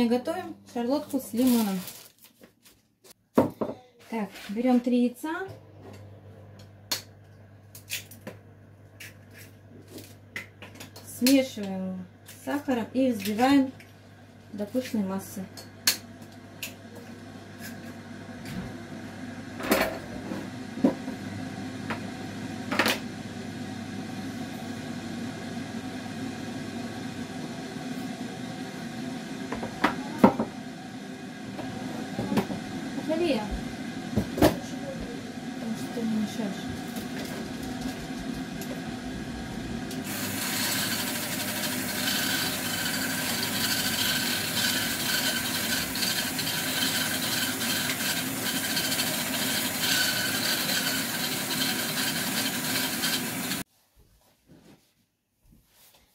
Сегодня готовим шарлотку с лимоном. Так, берем три яйца. Смешиваем с сахаром и взбиваем до пышной массы. Мария, потому что ты мне мешаешь.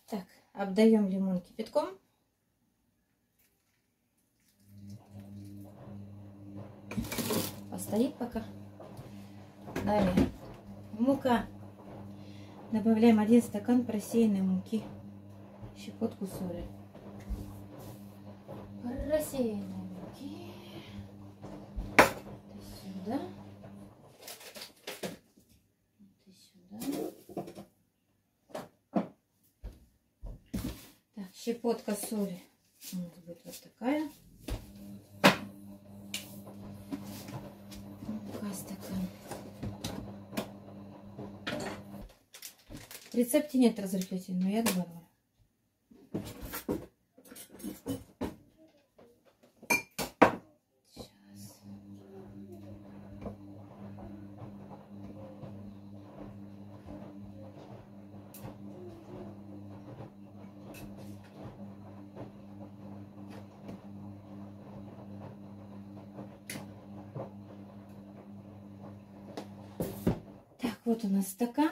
Так, обдаем лимон кипятком. Постоит пока. Далее. Мука. Добавляем один стакан просеянной муки. Щепотку соли. Просеянной муки. Сюда. Это сюда. Так, щепотка соли. У нас будет вот такая. Стакан. В рецепте нет разрыхлителя, но я добавила. Сейчас. Так, вот у нас стакан.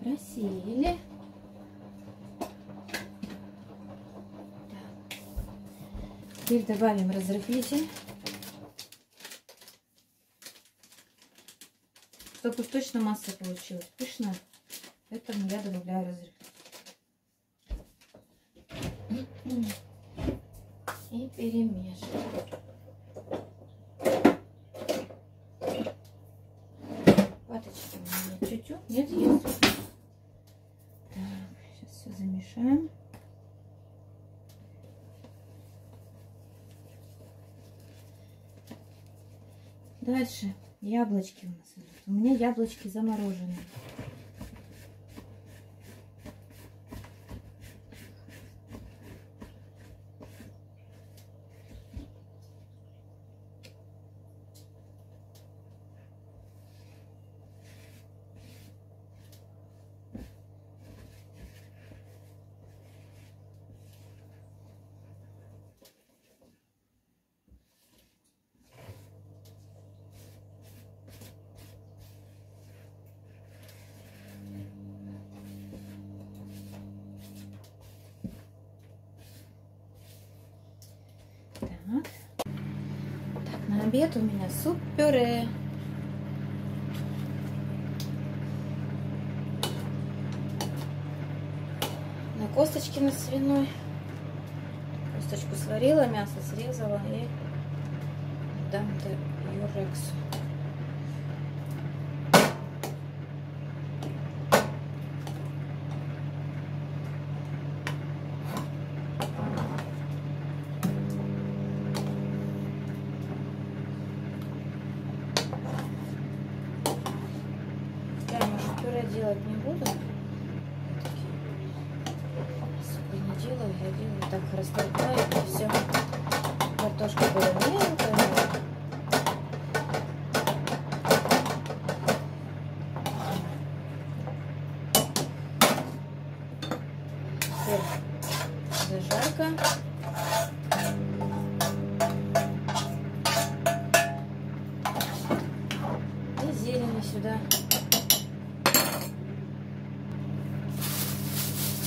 Просеяли. Теперь добавим разрыхлитель. Чтобы уж точно масса получилась пышная, поэтому я добавляю разрыхлитель. И перемешиваю. Паточки у меня чуть-чуть. Нет, есть. Так, сейчас все замешаем. Дальше яблочки у нас. У меня яблочки замороженные. Так. На обед у меня суп-пюре. На косточке на свиной. Косточку сварила, мясо срезала и дам это Юрексу. Я, может, пюре делать не буду. Особо не делаю, я делаю так растолкаю и все. Картошка была мелкая. Теперь зажарка. И зелень сюда.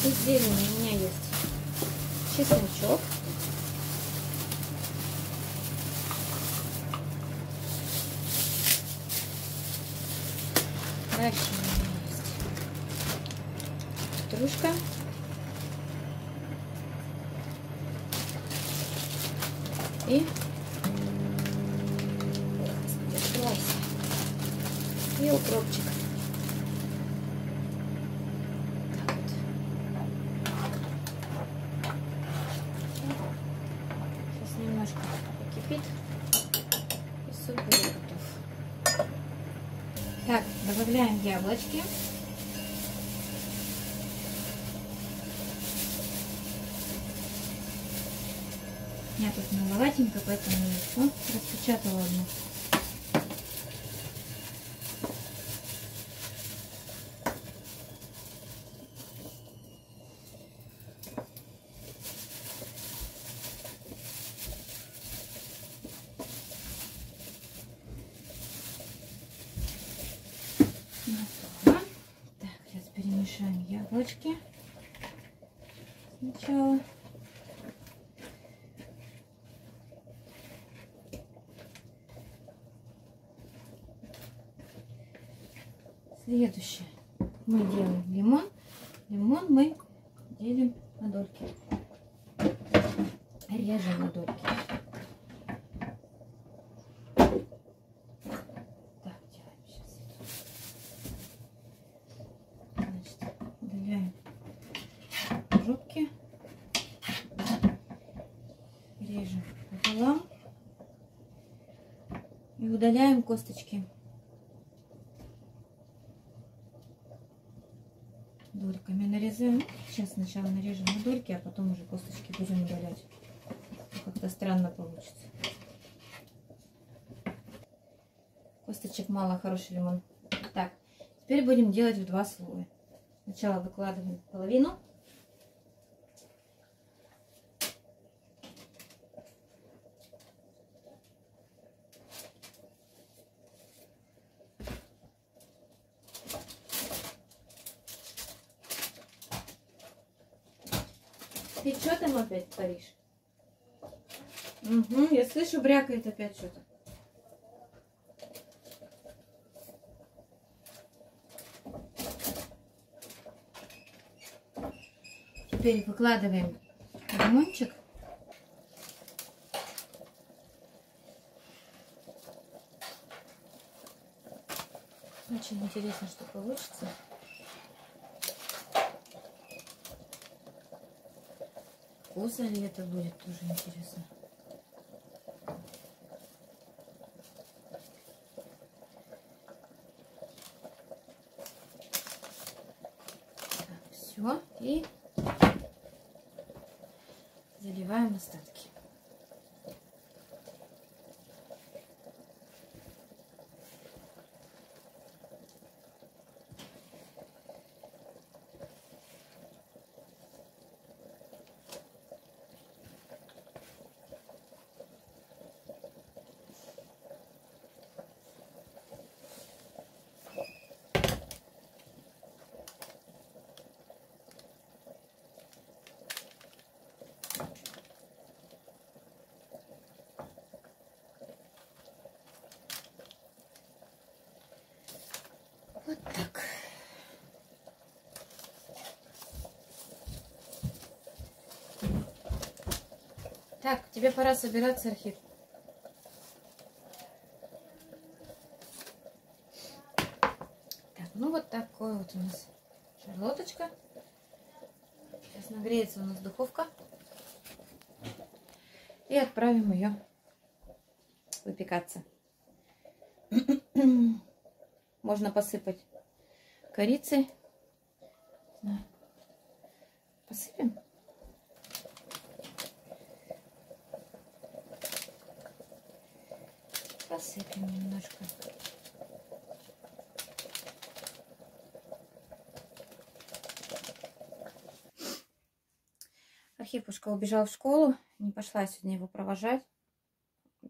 Из зелени у меня есть чесночок. Дальше у меня есть петрушка. И и укропчик. Так вот. Сейчас немножко покипит. И суп будет готов. Так, добавляем яблочки. Я тут маловатенько, поэтому я распечатала одну. Яблочки сначала. Следующее. Мы делаем. Лимон мы делим на дольки. Режем на дольки. Удаляем косточки. Дольками нарезаем. Сейчас сначала нарежем на дольки, а потом уже косточки будем удалять. Как-то странно получится. Косточек мало, хороший лимон. Так, теперь будем делать в два слоя. Сначала выкладываем половину. Ты опять творишь? Угу, я слышу, брякает опять что-то. Теперь выкладываем лимончик. Очень интересно, что получится. Вкуса ли это будет, тоже интересно. Так, все. И заливаем остатки. Вот так. Так, тебе пора собираться, Архип. Так, ну вот такой вот у нас шарлоточка. Сейчас нагреется у нас духовка. И отправим ее выпекаться. Можно посыпать корицей. Посыпем. Посыпем немножко. Архипушка убежал в школу, не пошла сегодня его провожать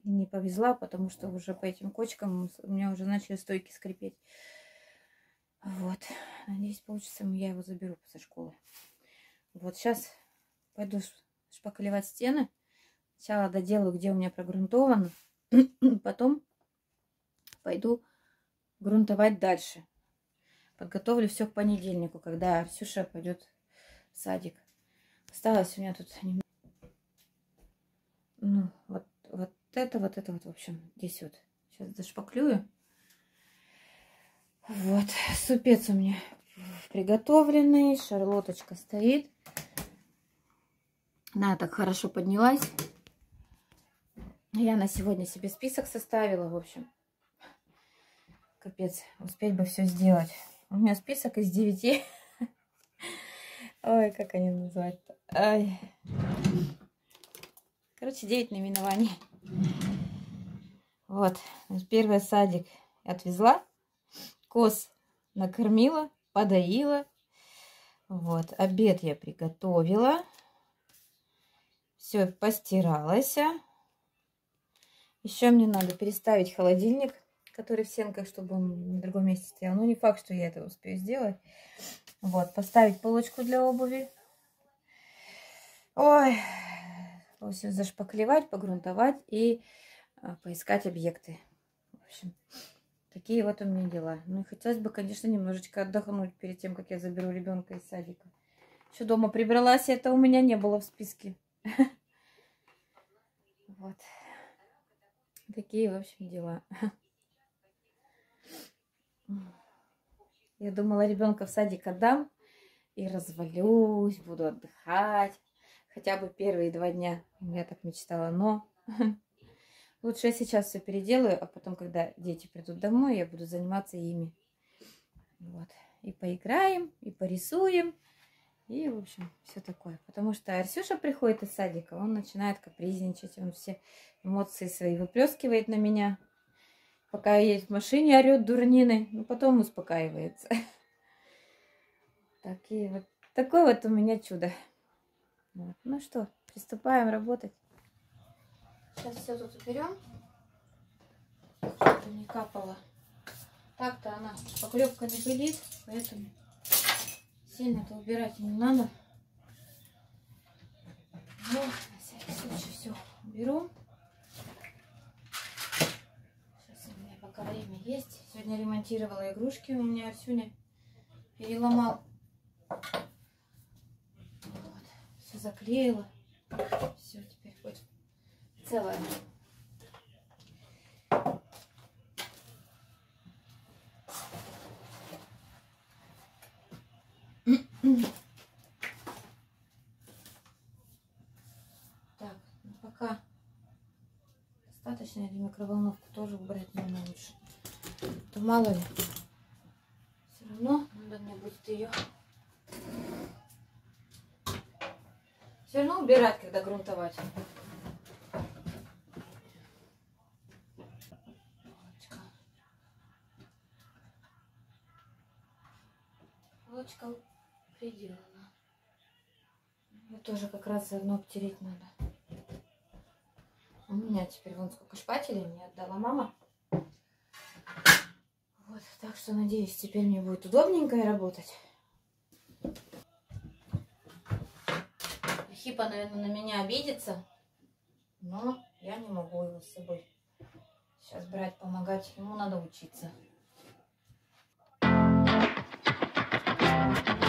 не повезла, потому что уже по этим кочкам у меня уже начали стойки скрипеть. Вот. Надеюсь, получится, я его заберу со школы. Вот сейчас пойду шпаклевать стены. Сначала доделаю, где у меня прогрунтовано. Потом пойду грунтовать дальше. Подготовлю все к понедельнику, когда Арсюша пойдет в садик. Осталось у меня тут ну, вот, вот это, вот это вот, в общем, здесь вот. Сейчас зашпаклюю. Вот, супец у меня приготовленный, шарлоточка стоит. Она так хорошо поднялась. Я на сегодня себе список составила, в общем. Капец, успеть бы все сделать. У меня список из девяти. Ой, как они называют-то? Короче, девять наименований. Вот, первый садик отвезла. Коз накормила, подоила. Вот, обед я приготовила. Все, постиралась. Еще мне надо переставить холодильник, который в сенках, чтобы он в другом месте стоял. Ну, не факт, что я это успею сделать. Вот, поставить полочку для обуви. Ой, в общем, зашпаклевать, погрунтовать и а, поискать объекты. В общем, такие вот у меня дела. Ну, и хотелось бы, конечно, немножечко отдохнуть перед тем, как я заберу ребенка из садика. Еще дома прибралась, это у меня не было в списке. Вот. Такие, в общем, дела. Я думала, ребенка в садик отдам и развалюсь, буду отдыхать. Хотя бы первые два дня. Я так мечтала, но лучше я сейчас все переделаю, а потом, когда дети придут домой, я буду заниматься ими. Вот. И поиграем, и порисуем, и, в общем, все такое. Потому что Арсюша приходит из садика, он начинает капризничать, он все эмоции свои выплескивает на меня. Пока едет в машине, орет дурнины, но потом успокаивается. Такие вот, такое вот у меня чудо. Вот. Ну что, приступаем работать. Сейчас все тут уберем, чтобы не капало. Так-то она поклепка не пылит, поэтому Сильно это убирать не надо. Ну, на всякий случай все уберу. Сейчас у меня пока время есть. Сегодня ремонтировала игрушки. У меня Арсюня переломал. Вот. Все заклеила. Все, теперь хоть целое. Так, ну пока достаточно, или микроволновку тоже убрать надо лучше. То мало ли. Все равно надо мне будет ее все равно убирать, когда грунтовать. Полочка приделана. Вот тоже как раз заодно обтереть надо. У меня теперь вон сколько шпателей мне отдала мама. Вот, так что надеюсь, теперь мне будет удобненько работать. Хипа, наверное, на меня обидится, но я не могу его с собой сейчас брать, помогать. Ему надо учиться. общем,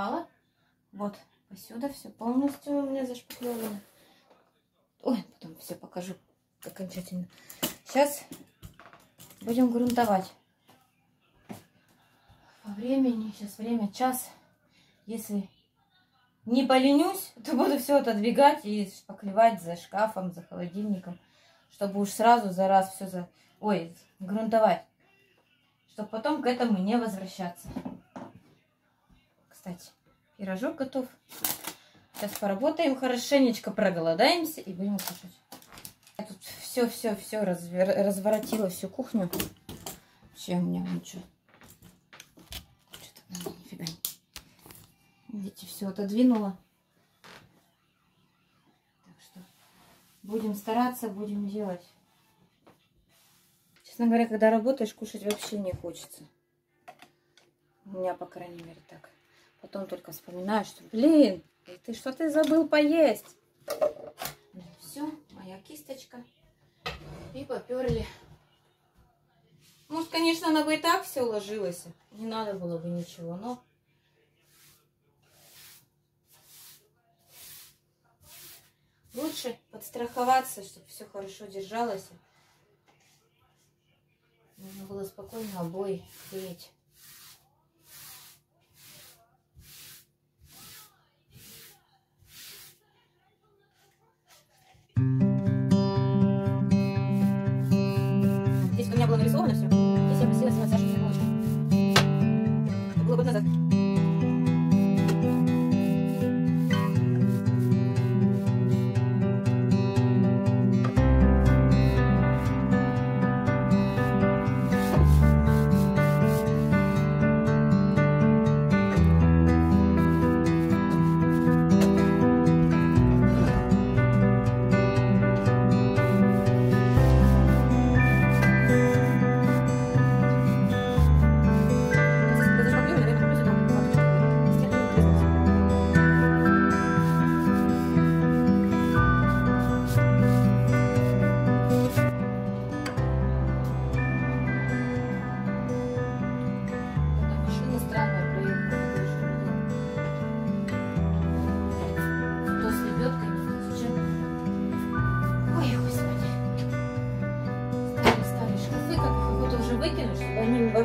зашпаклевала. Вот, посюда все полностью у меня зашпаклевано. Ой, потом все покажу окончательно. Сейчас будем грунтовать. По времени, сейчас время час. Если не поленюсь, то буду все отодвигать и шпаклевать за шкафом, за холодильником, чтобы уж сразу за раз все за... Ой, грунтовать, чтобы потом к этому не возвращаться. Кстати, пирожок готов. Сейчас поработаем хорошенечко, проголодаемся и будем кушать. Я тут все-все-все разворотила всю кухню. Вообще у меня ничего. Что-то нифига Видите, все отодвинула. Так что будем стараться, будем делать. Честно говоря, когда работаешь, кушать вообще не хочется. У меня, по крайней мере, так. Потом только вспоминаю, что, блин, ты что ты забыл поесть? Все, моя кисточка. И поперли. Может, конечно, она бы и так все уложилась. Не надо было бы ничего, но Лучше подстраховаться, чтобы все хорошо держалось. Можно было спокойно обои клеить.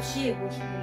Вообще больше не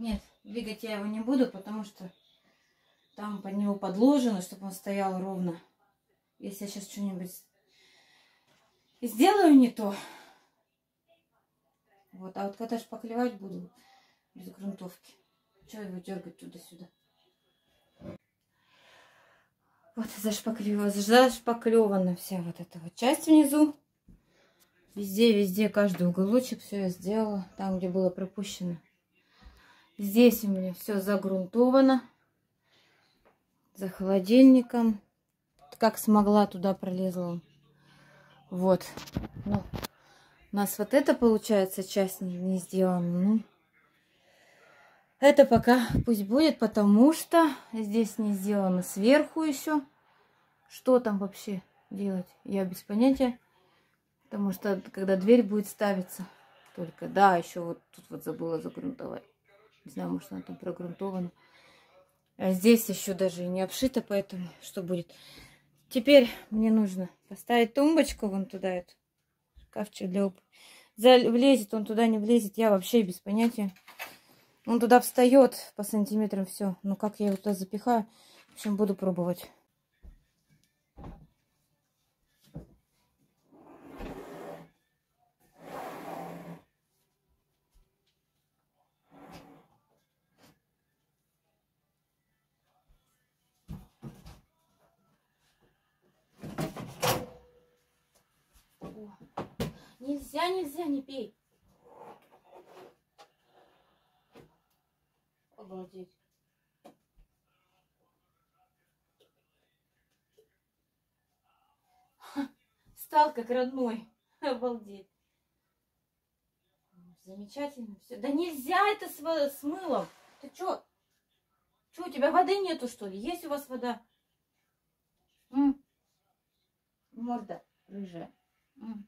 Нет, двигать я его не буду, потому что там под него подложено, чтобы он стоял ровно. Если я сейчас что-нибудь сделаю не то. Вот, а вот когда шпаклевать буду без грунтовки. Что его дергать туда-сюда? Вот зашпаклевана вся вот эта вот часть внизу. Везде, везде, каждый уголочек все я сделала, там, где было пропущено. Здесь у меня все загрунтовано. За холодильником. Как смогла, туда пролезла. Вот. Ну, у нас вот это, получается, часть не, не сделана. Ну, это пока пусть будет, потому что здесь не сделано сверху еще. Что там вообще делать? Я без понятия. Потому что когда дверь будет ставиться только. Да, еще вот тут вот забыла загрунтовать. Не знаю, может она там прогрунтована. А здесь еще даже не обшито, поэтому что будет? Теперь мне нужно поставить тумбочку вон туда, эту, шкафчик для обуви. Влезет он туда, не влезет, я вообще без понятия. Он туда встает по сантиметрам все. Но как я его туда запихаю, в общем, буду пробовать. Нельзя, нельзя, не пей. Обалдеть. Стал как родной. Обалдеть. Замечательно все. Да нельзя это с, с мылом. Ты что? Что, у тебя воды нету, что ли? Есть у вас вода? М? Морда рыжая. М?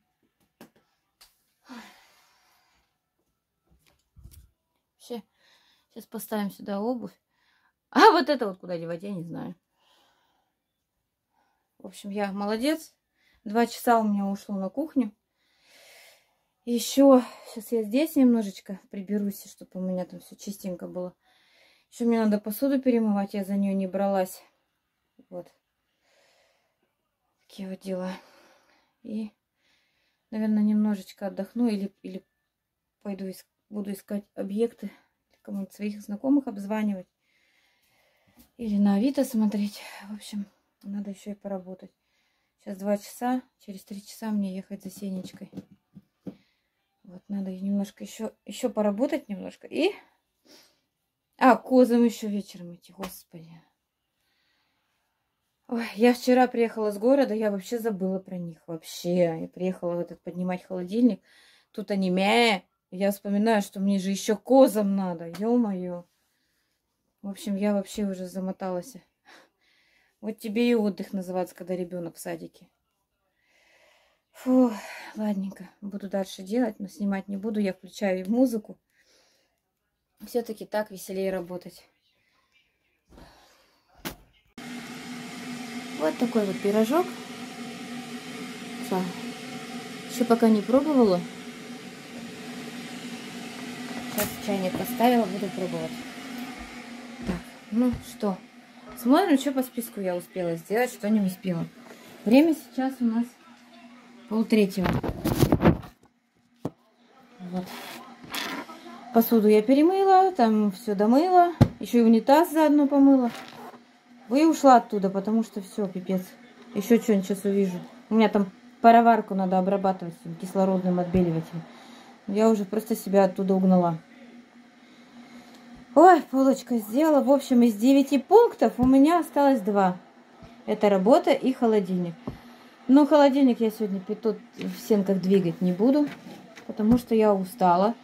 Вообще, Сейчас поставим сюда обувь. А вот это вот куда девать, я не знаю. В общем, я молодец. Два часа у меня ушло на кухню. Еще сейчас я здесь немножечко приберусь, чтобы у меня там все чистенько было. Еще мне надо посуду перемывать, я за нее не бралась. Вот. Такие вот дела. И, наверное, немножечко отдохну или, или пойду иск буду искать объекты кому-нибудь своих знакомых обзванивать. Или на Авито смотреть. В общем, надо еще и поработать. Сейчас два часа. Через три часа мне ехать за Сенечкой. Вот, надо немножко еще, еще поработать немножко. И... А, козам еще вечером идти, господи. Ой, я вчера приехала с города, я вообще забыла про них. Вообще. Я приехала этот поднимать холодильник. Тут они мя я вспоминаю, что мне же еще козам надо. Ё-моё. В общем, я вообще уже замоталась. Вот тебе и отдых называется, когда ребенок в садике. Фу, ладненько. Буду дальше делать, но снимать не буду. Я включаю музыку. Все-таки так веселее работать. Вот такой вот пирожок. Еще пока не пробовала. Сейчас чайник поставила, буду пробовать. Так, ну что, смотрим, что по списку я успела сделать, что не успела. Время сейчас у нас полтретьего. Вот. Посуду я перемыла, там все домыла. Еще и унитаз заодно помыла. И ушла оттуда, потому что все, пипец. Еще что-нибудь сейчас увижу. У меня там пароварку надо обрабатывать кислородным отбеливателем. Я уже просто себя оттуда угнала. Ой, полочка сделала. В общем, из 9 пунктов у меня осталось 2. Это работа и холодильник. Но холодильник я сегодня тут в сенках двигать не буду, потому что я устала.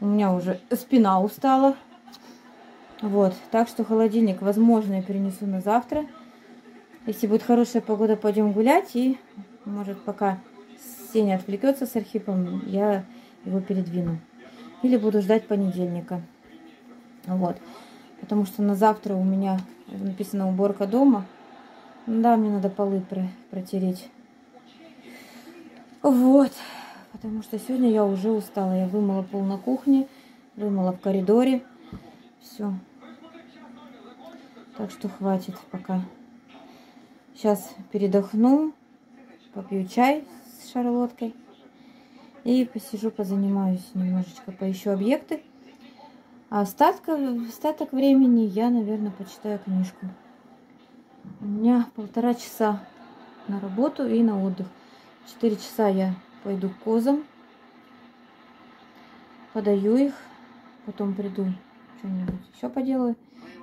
У меня уже спина устала. Вот, так что холодильник, возможно, я перенесу на завтра. Если будет хорошая погода, пойдем гулять. И, может, пока Сеня отвлекется с Архипом, я его передвину. Или буду ждать понедельника. Вот. Потому что на завтра у меня написано уборка дома. Да, мне надо полы про протереть. Вот. Потому что сегодня я уже устала. Я вымыла пол на кухне, вымыла в коридоре. Все. Так что хватит пока. Сейчас передохну, попью чай с шарлоткой. И посижу, позанимаюсь немножечко, поищу объекты. А остатка, остаток времени я, наверное, почитаю книжку. У меня полтора часа на работу и на отдых. Четыре часа я пойду к козам, подаю их, потом приду что-нибудь еще поделаю.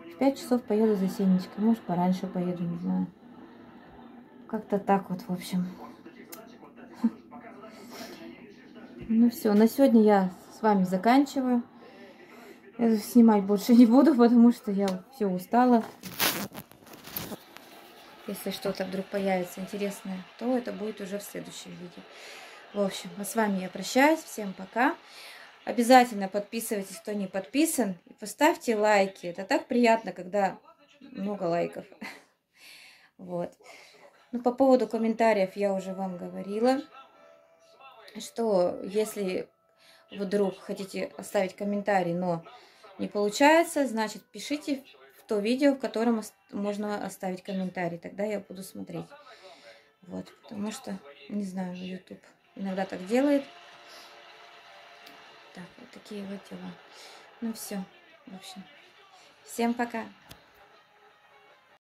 В пять часов поеду за сенечкой, может пораньше поеду, не знаю. Как-то так вот, в общем. Ну все, на сегодня я с вами заканчиваю. Я снимать больше не буду, потому что я все устала. Если что-то вдруг появится интересное, то это будет уже в следующем видео. В общем, а с вами я прощаюсь. Всем пока. Обязательно подписывайтесь, кто не подписан. И поставьте лайки. Это так приятно, когда много лайков. Вот. Ну, по поводу комментариев я уже вам говорила что если вдруг хотите оставить комментарий, но не получается, значит пишите в то видео, в котором можно оставить комментарий. Тогда я буду смотреть. Вот, потому что, не знаю, YouTube иногда так делает. Так, вот такие вот дела. Ну все, в общем. Всем пока.